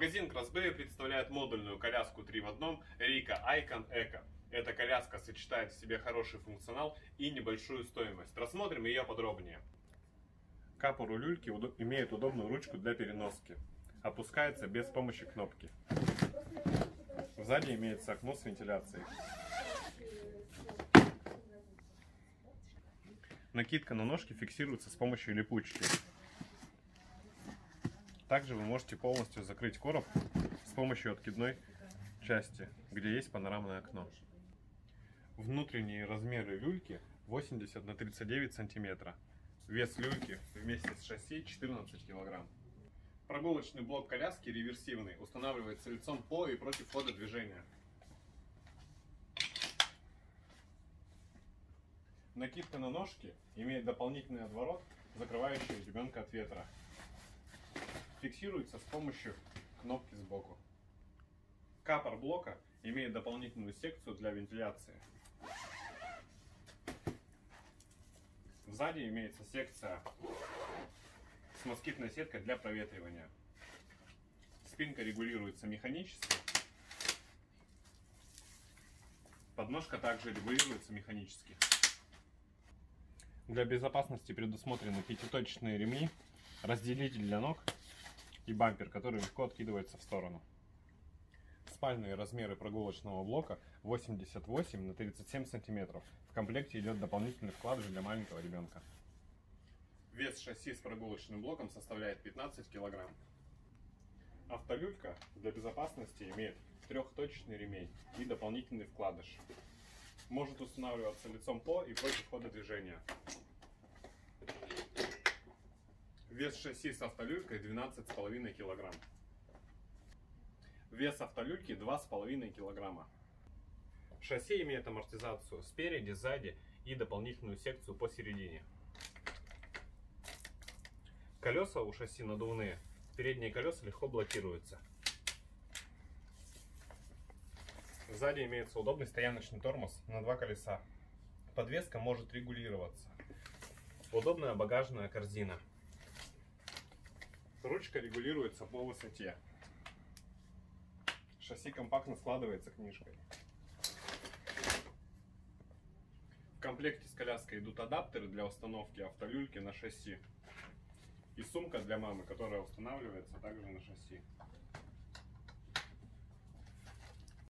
Магазин Красбей представляет модульную коляску 3 в одном Rika Icon Eco. Эта коляска сочетает в себе хороший функционал и небольшую стоимость. Рассмотрим ее подробнее. Капор у люльки имеет удобную ручку для переноски. Опускается без помощи кнопки. Сзади имеется окно с вентиляцией. Накидка на ножки фиксируется с помощью липучки. Также вы можете полностью закрыть короб с помощью откидной части, где есть панорамное окно. Внутренние размеры люльки 80 на 39 сантиметра. Вес люльки вместе с шасси 14 килограмм. Прогулочный блок коляски реверсивный устанавливается лицом по и против хода движения. Накидка на ножки имеет дополнительный отворот, закрывающий ребенка от ветра. Фиксируется с помощью кнопки сбоку. Капор блока имеет дополнительную секцию для вентиляции. Сзади имеется секция с москитной сеткой для проветривания. Спинка регулируется механически. Подножка также регулируется механически. Для безопасности предусмотрены пятиточечные ремни, разделитель для ног и бампер, который легко откидывается в сторону. Спальные размеры прогулочного блока 88 на 37 сантиметров. В комплекте идет дополнительный вкладыш для маленького ребенка. Вес шасси с прогулочным блоком составляет 15 килограмм. Автолюлька для безопасности имеет трехточечный ремень и дополнительный вкладыш. Может устанавливаться лицом по и против хода движения. Вес шасси с автолюлькой 12,5 килограмм. Вес автолюльки 2,5 килограмма. Шасси имеет амортизацию спереди, сзади и дополнительную секцию посередине. Колеса у шасси надувные. Передние колеса легко блокируются. Сзади имеется удобный стояночный тормоз на два колеса. Подвеска может регулироваться. Удобная багажная корзина. Ручка регулируется по высоте. Шасси компактно складывается книжкой. В комплекте с коляской идут адаптеры для установки автолюльки на шасси. И сумка для мамы, которая устанавливается также на шасси.